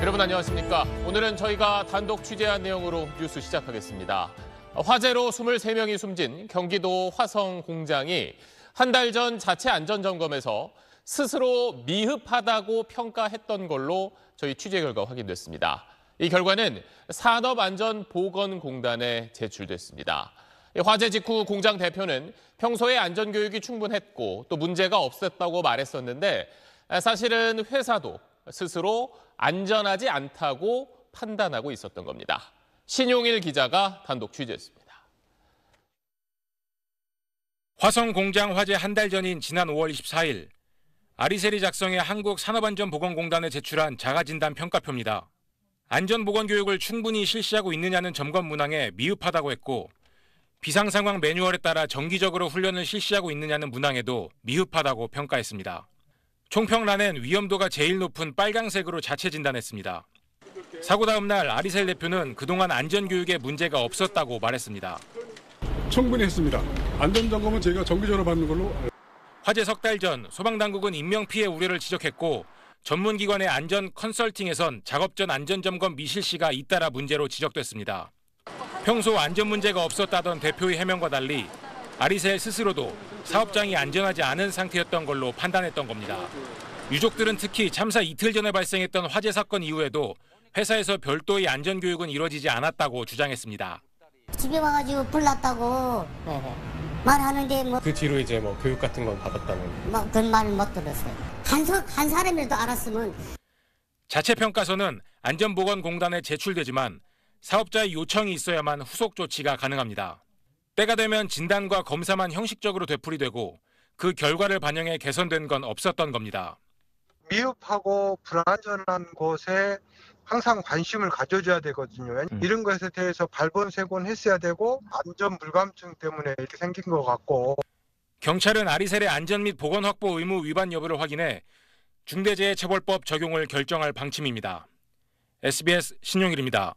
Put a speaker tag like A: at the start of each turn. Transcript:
A: 여러분 안녕하십니까? 오늘은 저희가 단독 취재한 내용으로 뉴스 시작하겠습니다. 화재로 23명이 숨진 경기도 화성 공장이 한 달 전 자체 안전 점검에서 스스로 미흡하다고 평가했던 걸로 저희 취재 결과 확인됐습니다. 이 결과는 산업안전보건공단에 제출됐습니다. 화재 직후 공장 대표는 평소에 안전교육이 충분했고 또 문제가 없었다고 말했었는데 사실은 회사도 스스로 안전하지 않다고 판단하고 있었던 겁니다. 신용일 기자가 단독 취재했습니다.
B: 화성 공장 화재 한 달 전인 지난 5월 24일 아리셀이 작성해 한국산업안전보건공단에 제출한 자가진단 평가표입니다. 안전보건교육을 충분히 실시하고 있느냐는 점검 문항에 미흡하다고 했고 비상상황 매뉴얼에 따라 정기적으로 훈련을 실시하고 있느냐는 문항에도 미흡하다고 평가했습니다. 총평란엔 위험도가 제일 높은 빨강색으로 자체 진단했습니다. 사고 다음 날 아리셀 대표는 그동안 안전교육에 문제가 없었다고 말했습니다.
C: 충분히 했습니다. 안전점검은 저희가 정기적으로 받는 걸로
B: 화재 석 달 전 소방당국은 인명피해 우려를 지적했고 전문기관의 안전 컨설팅에선 작업 전 안전점검 미실시가 잇따라 문제로 지적됐습니다. 평소 안전 문제가 없었다던 대표의 해명과 달리 아리셀 스스로도 사업장이 안전하지 않은 상태였던 걸로 판단했던 겁니다. 유족들은 특히 참사 이틀 전에 발생했던 화재 사건 이후에도 회사에서 별도의 안전 교육은 이루어지지 않았다고 주장했습니다.
D: 집에 와가지고 불났다고 말하는데 뭐,
E: 그 뒤로 이제 뭐 교육 같은 건 받았다는
D: 뭐 그런 말을 못 들었어요. 한, 사, 한 사람이라도 알았으면
B: 자체 평가서는 안전보건공단에 제출되지만 사업자의 요청이 있어야만 후속 조치가 가능합니다. 때가 되면 진단과 검사만 형식적으로 되풀이되고 그 결과를 반영해 개선된 건 없었던 겁니다.
F: 미흡하고 불안전한 곳에 항상 관심을 가져줘야 되거든요.
E: 음.
F: 이런 것에 대해서 발본색원 했어야 되고 안전 불감증 때문에 이렇게 생긴 것 같고
B: 경찰은 아리셀의 안전 및 보건 확보 의무 위반 여부를 확인해 중대재해처벌법 적용을 결정할 방침입니다. SBS 신용일입니다.